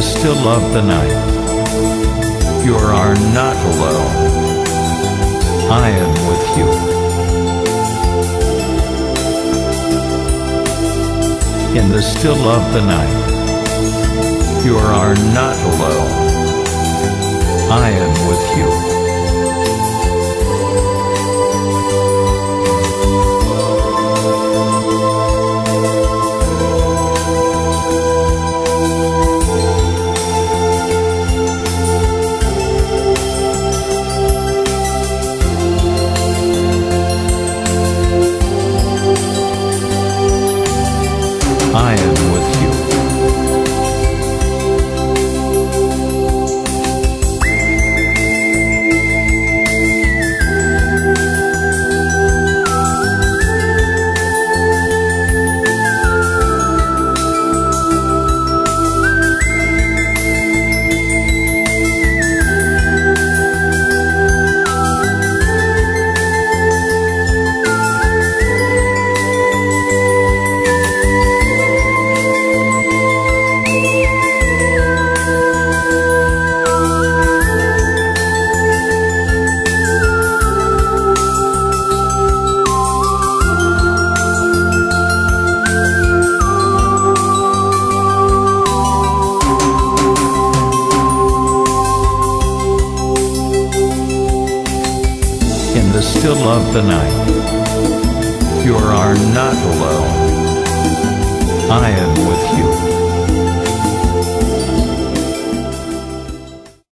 still of the night, you are not alone. I am with you. In the still of the night, you are not alone. I am with you. Still love the night, you are not alone. I am with you.